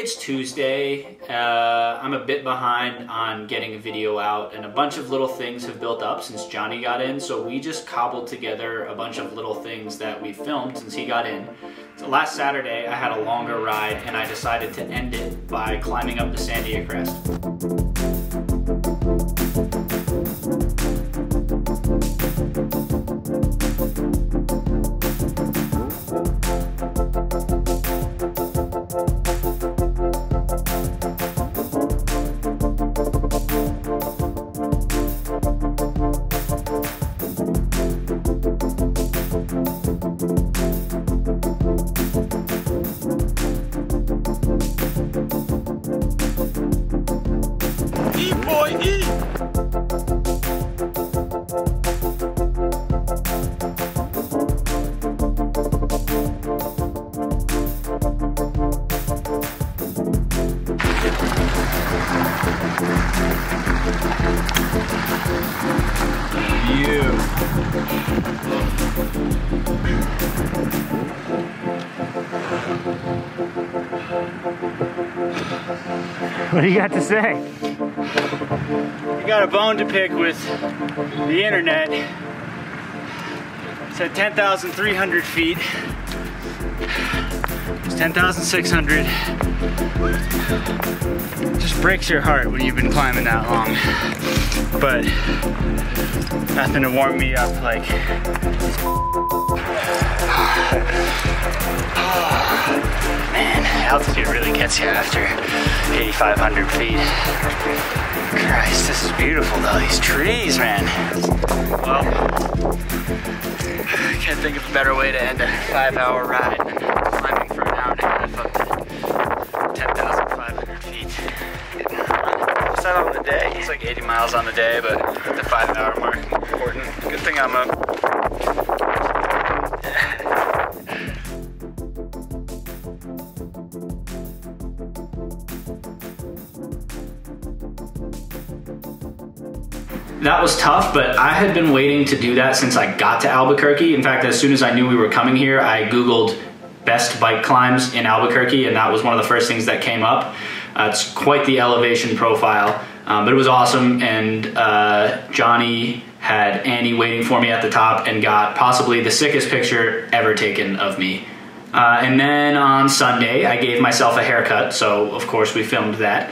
It's Tuesday. Uh, I'm a bit behind on getting a video out, and a bunch of little things have built up since Johnny got in. So we just cobbled together a bunch of little things that we filmed since he got in. So last Saturday, I had a longer ride, and I decided to end it by climbing up the Sandia Crest. What do you got to say? You got a bone to pick with the internet. It's at 10,300 feet. It's 10,600. Just breaks your heart when you've been climbing that long. But nothing to warm me up like Man, altitude really gets you after 8,500 feet. Christ, this is beautiful though, these trees, man. Well, I can't think of a better way to end a five hour ride than climbing for an hour and a half up to 10,500 feet. What's that on the day? It's like 80 miles on the day, but the five hour mark important. Good thing I'm up. That was tough, but I had been waiting to do that since I got to Albuquerque. In fact, as soon as I knew we were coming here, I Googled best bike climbs in Albuquerque, and that was one of the first things that came up. Uh, it's quite the elevation profile, um, but it was awesome, and uh, Johnny had Annie waiting for me at the top and got possibly the sickest picture ever taken of me. Uh, and then on Sunday, I gave myself a haircut, so of course we filmed that.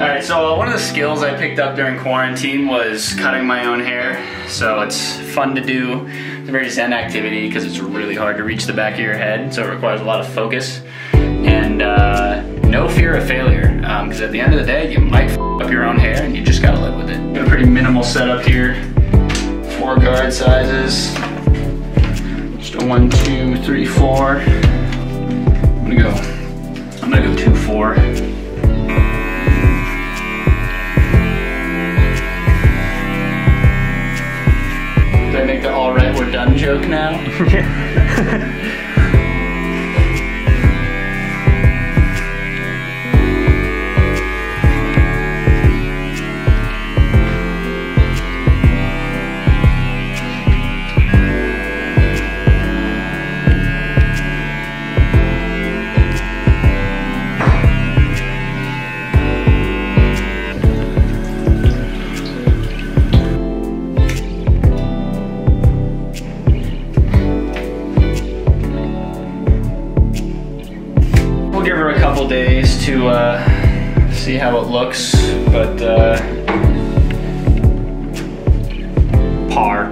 All right, so one of the skills I picked up during quarantine was cutting my own hair. So it's fun to do. It's a very zen activity because it's really hard to reach the back of your head, so it requires a lot of focus. And uh, no fear of failure, because um, at the end of the day, you might up your own hair and you just gotta live with it. Got a pretty minimal setup here. Four guard sizes. Just a one, two, three, four. I'm gonna go, I'm gonna go two, four. Make the all right we're done joke now? see how it looks, but uh, par.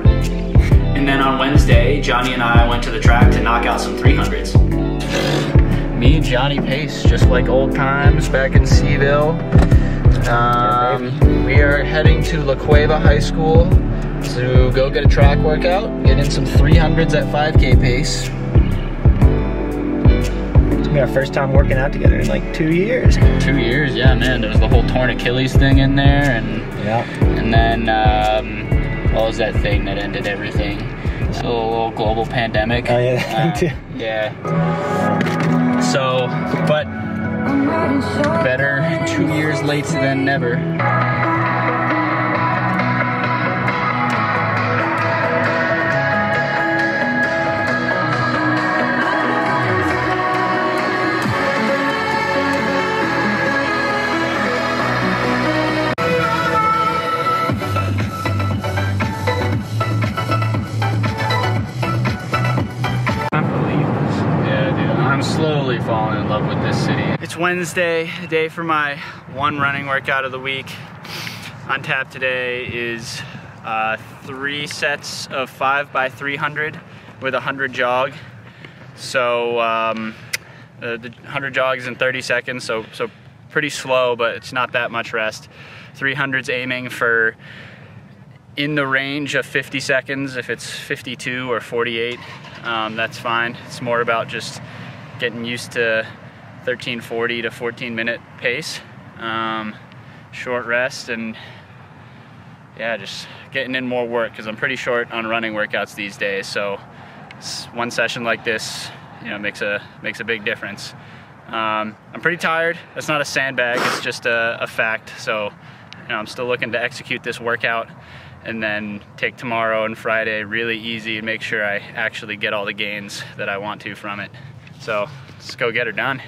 And then on Wednesday, Johnny and I went to the track to knock out some 300s. Me and Johnny Pace, just like old times back in C'ville. Um, we are heading to La Cueva High School to go get a track workout, get in some 300s at 5K pace our first time working out together in like two years. Two years, yeah, man. There was the whole torn Achilles thing in there, and yeah, and then um, what was that thing that ended everything? So a little global pandemic. Oh yeah, uh, yeah. So, but better two years late than never. Wednesday, day for my one running workout of the week. On tap today is uh, three sets of five by 300 with a 100 jog. So um, the, the 100 jogs in 30 seconds, so, so pretty slow, but it's not that much rest. 300's aiming for in the range of 50 seconds. If it's 52 or 48, um, that's fine. It's more about just getting used to 1340 to 14 minute pace. Um, short rest and yeah, just getting in more work because I'm pretty short on running workouts these days. So one session like this, you know, makes a makes a big difference. Um, I'm pretty tired. That's not a sandbag. It's just a, a fact. So, you know, I'm still looking to execute this workout and then take tomorrow and Friday really easy and make sure I actually get all the gains that I want to from it. So let's go get her done.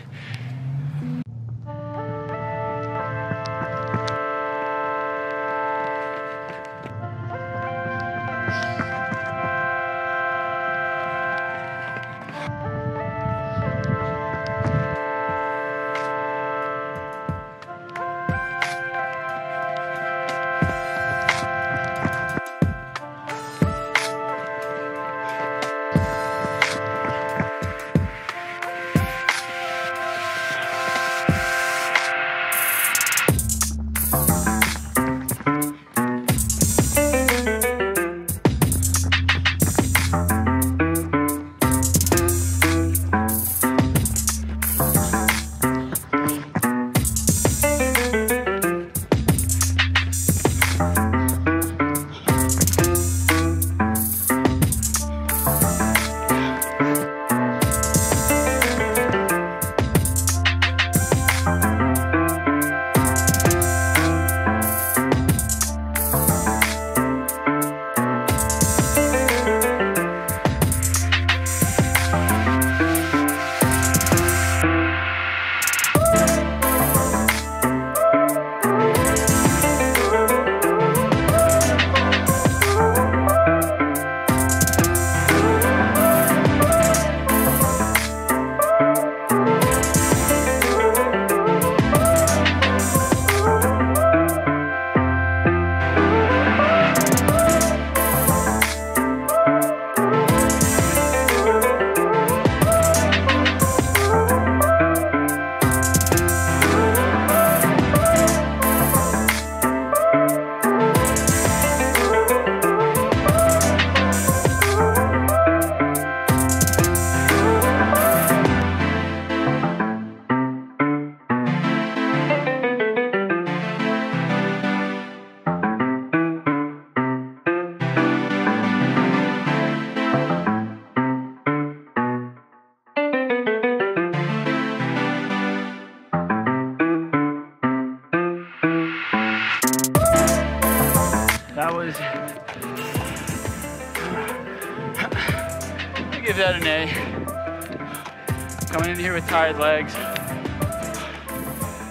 Coming in here with tired legs.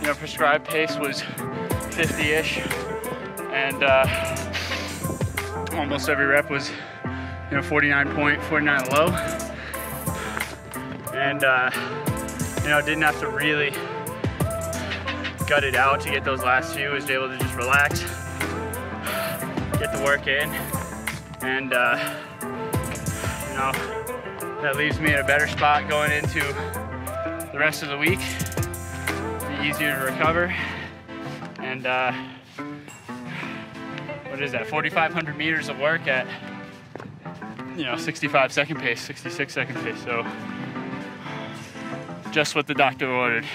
You know, prescribed pace was 50-ish, and uh, almost every rep was, you know, 49 point, 49 low, and uh, you know, didn't have to really gut it out to get those last few. Was able to just relax get the work in, and uh, you know that leaves me in a better spot going into the rest of the week. Easier to recover, and uh, what is that? 4,500 meters of work at you know 65 second pace, 66 second pace. So just what the doctor ordered.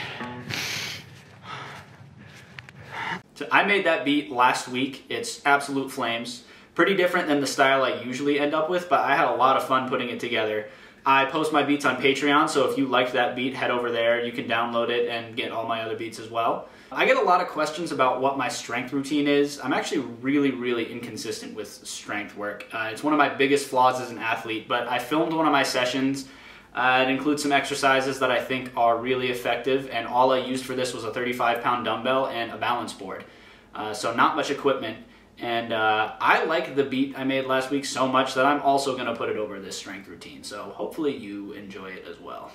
So I made that beat last week. It's absolute flames. Pretty different than the style I usually end up with, but I had a lot of fun putting it together. I post my beats on Patreon, so if you liked that beat, head over there. You can download it and get all my other beats as well. I get a lot of questions about what my strength routine is. I'm actually really, really inconsistent with strength work. Uh, it's one of my biggest flaws as an athlete, but I filmed one of my sessions. Uh, it includes some exercises that I think are really effective, and all I used for this was a 35 pound dumbbell and a balance board. Uh, so, not much equipment. And uh, I like the beat I made last week so much that I'm also going to put it over this strength routine. So, hopefully, you enjoy it as well.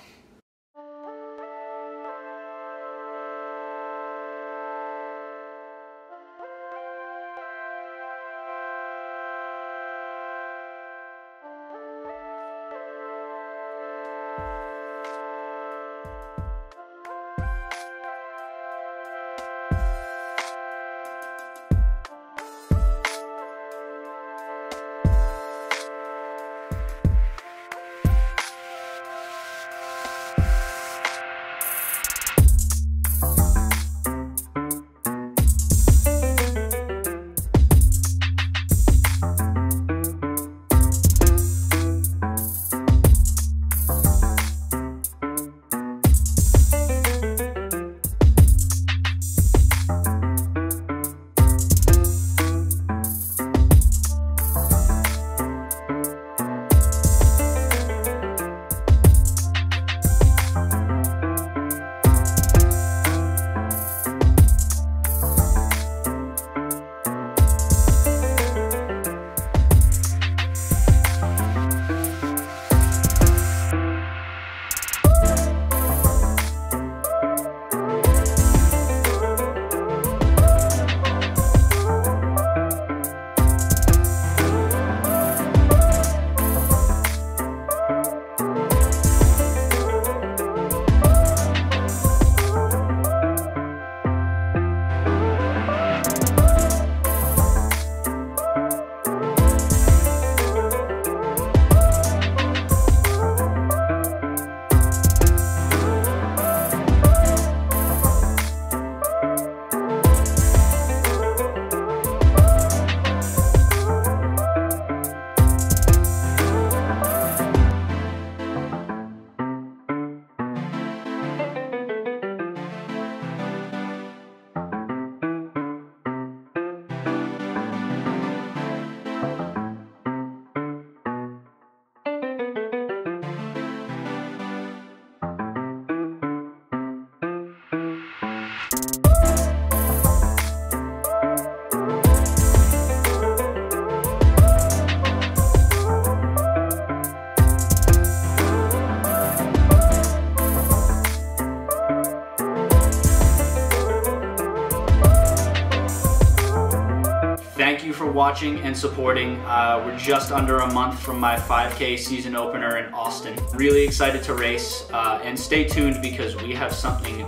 Watching and supporting. Uh, we're just under a month from my 5K season opener in Austin. Really excited to race, uh, and stay tuned because we have something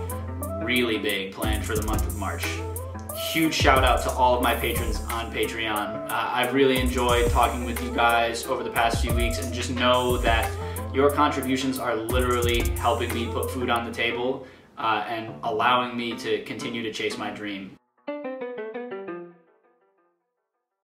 really big planned for the month of March. Huge shout out to all of my patrons on Patreon. Uh, I've really enjoyed talking with you guys over the past few weeks, and just know that your contributions are literally helping me put food on the table uh, and allowing me to continue to chase my dream.